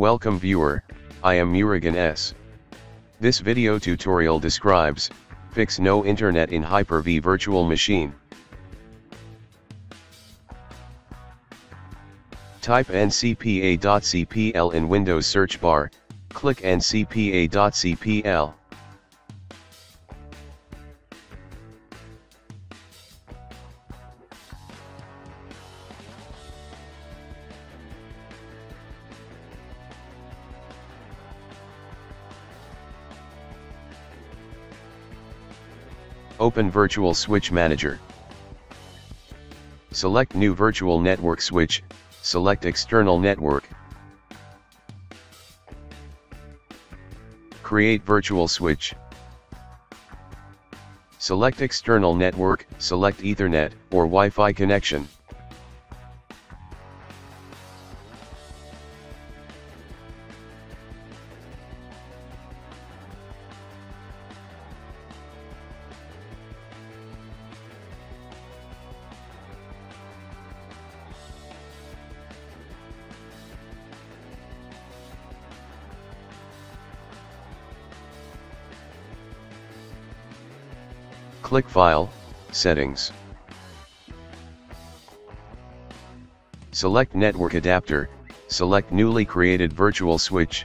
Welcome viewer, I am Murugan S. This video tutorial describes, fix no internet in Hyper-V virtual machine. Type ncpa.cpl in Windows search bar, click ncpa.cpl. Open Virtual Switch Manager. Select New Virtual Network Switch, select External Network. Create Virtual Switch. Select External Network, select Ethernet, or Wi-Fi connection. Click File, Settings. Select Network Adapter, select newly created virtual switch.